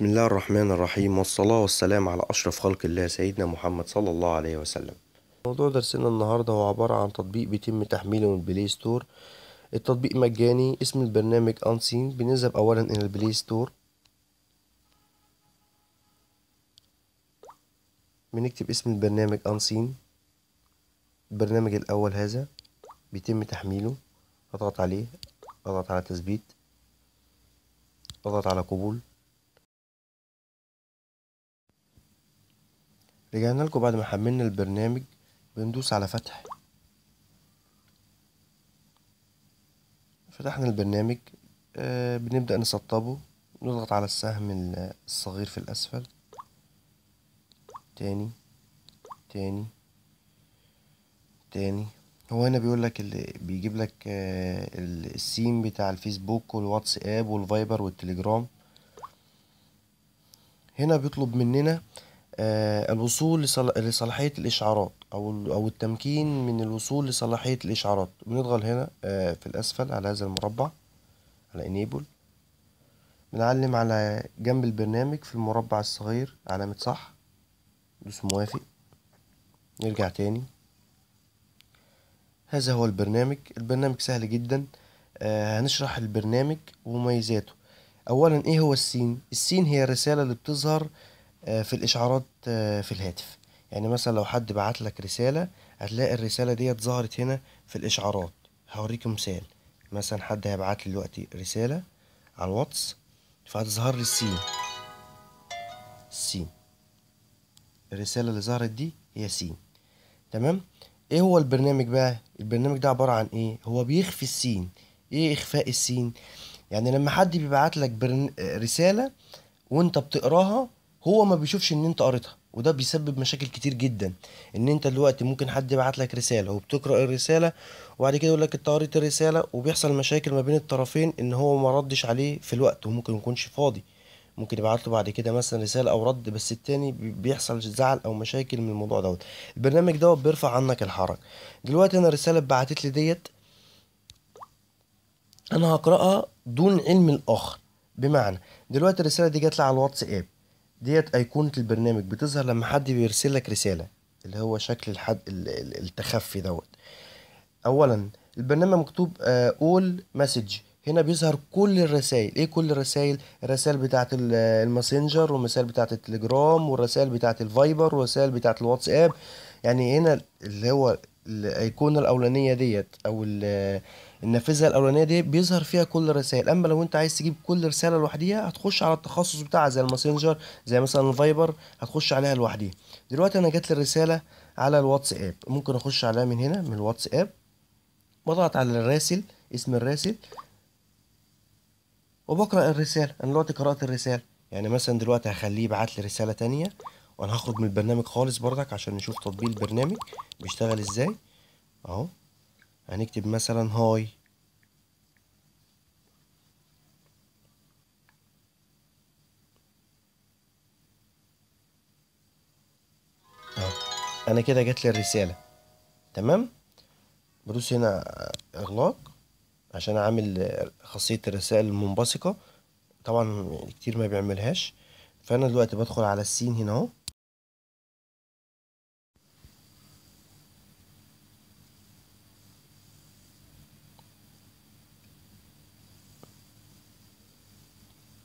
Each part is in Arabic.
بسم الله الرحمن الرحيم والصلاة والسلام على أشرف خلق الله سيدنا محمد صلى الله عليه وسلم. موضوع درسنا النهاردة هو عبارة عن تطبيق بيتم تحميله من ال Play Store. التطبيق مجاني اسم البرنامج Unseen بنذهب أولا إلى ال Play Store. بنكتب اسم البرنامج Unseen البرنامج الأول هذا بيتم تحميله. أضغط عليه أضغط على تثبيت. أضغط على قبول. رجعنا لكم بعد ما حملنا البرنامج بندوس على فتح. فتحنا البرنامج آه بنبدأ نسطبه نضغط على السهم الصغير في الأسفل. تاني تاني تاني. هو هنا بيقول لك اللي بيجيب لك آه السيم بتاع الفيسبوك والواتساب والفايبر والتليجرام. هنا بيطلب مننا الوصول لصلاحية الإشعارات أو أو التمكين من الوصول لصلاحية الإشعارات. بنضغط هنا آه في الأسفل على هذا المربع على enable. بنعلم على جنب البرنامج في المربع الصغير علامة صح. ندوس موافق. نرجع تاني. هذا هو البرنامج. البرنامج سهل جدا. آه هنشرح البرنامج ومميزاته. أولا إيه هو السين؟ السين هي الرسالة اللي بتظهر في الإشعارات في الهاتف. يعني مثلا لو حد بعت لك رسالة هتلاقي الرسالة ديت ظهرت هنا في الإشعارات. هوريك مثال. مثلا حد هيبعت لي دلوقتي رسالة على الواتس فهتظهر لي السين. السين. الرسالة اللي ظهرت دي هي سين. تمام؟ إيه هو البرنامج بقى؟ البرنامج ده عبارة عن إيه؟ هو بيخفي السين. إيه إخفاء السين؟ يعني لما حد بيبعت لك برن... رسالة وأنت بتقراها هو ما بيشوفش ان انت قريتها وده بيسبب مشاكل كتير جدا. ان انت دلوقتي ممكن حد يبعت لك رسالة وبتقرأ الرسالة وبعد كده يقول لك انت قريت الرسالة وبيحصل مشاكل ما بين الطرفين ان هو ما ردش عليه في الوقت وممكن يكونش فاضي. ممكن يبعت له بعد كده مثلا رسالة أو رد بس التاني بيحصل زعل أو مشاكل من الموضوع دوت. البرنامج دوت بيرفع عنك الحرج. دلوقتي أنا الرساله اتبعتت لي ديت أنا هقرأها دون علم الآخر. بمعنى دلوقتي الرسالة دي جات لي على الواتساب ديت أيقونة البرنامج بتظهر لما حد بيرسل لك رسالة اللي هو شكل الحد المتخفي دوت. أولا البرنامج مكتوب all message هنا بيظهر كل الرسائل إيه كل الرسائل الرسائل بتاعه الماسنجر والرسائل بتاعه التليجرام والرسائل بتاعه الفايبر والرسائل بتاعه الواتساب. يعني هنا اللي هو الأيقونة الأولانية ديت أو النافذه الأولانية دي بيظهر فيها كل الرسائل. أما لو أنت عايز تجيب كل رسالة لوحديها هتخش على التخصص بتاعها زي الماسنجر زي مثلا الفايبر هتخش عليها لوحديها. دلوقتي أنا جات لي الرساله على الواتساب. ممكن أخش عليها من هنا من الواتساب. بضغط على الراسل اسم الراسل. وبقرأ الرسالة. أنا دلوقتي قرأت الرسالة. يعني مثلا دلوقتي هخليه يبعت لي رسالة تانية وأنا هخرج من البرنامج خالص برضك عشان نشوف تطبيق البرنامج بيشتغل إزاي. أهو. هنكتب مثلا هاي. اهو أنا كده جات لي الرسالة. تمام؟ بدوس هنا إغلاق عشان أعمل خاصية الرسائل المنبثقة. طبعا كتير ما بيعملهاش. فأنا دلوقتي بدخل على السين هنا أهو.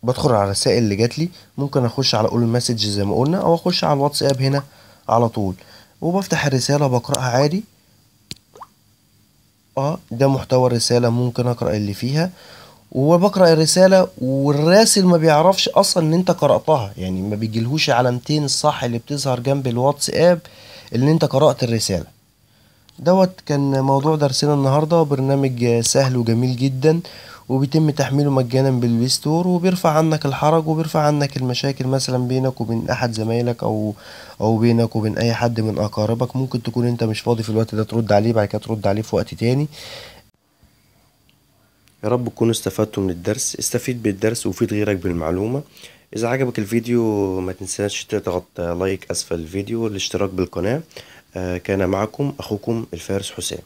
بدخل على الرسائل اللي جات لي. ممكن أخش على أول مسج زي ما قلنا أو أخش على الواتساب هنا على طول. وبفتح الرسالة بقرأها عادي. آه ده محتوى الرسالة ممكن أقرأ اللي فيها. وبقرأ الرسالة والراسل ما بيعرفش أصلا إن أنت قرأتها. يعني ما بيجيلهوش علامتين الصح اللي بتظهر جنب الواتساب اللي أنت قرأت الرسالة. دوت كان موضوع درسنا النهارده برنامج سهل وجميل جدا وبيتم تحميله مجانا بال Play Store وبيرفع عنك الحرج وبيرفع عنك المشاكل مثلا بينك وبين أحد زمايلك أو أو بينك وبين أي حد من أقاربك. ممكن تكون أنت مش فاضي في الوقت ده ترد عليه بعد كده ترد عليه في وقت تاني. يا رب تكونوا استفدتوا من الدرس. استفيد بالدرس وفيد غيرك بالمعلومة. إذا عجبك الفيديو ما تنساش تضغط like أسفل الفيديو والاشتراك بالقناة. كان معكم أخوكم الفارس حسام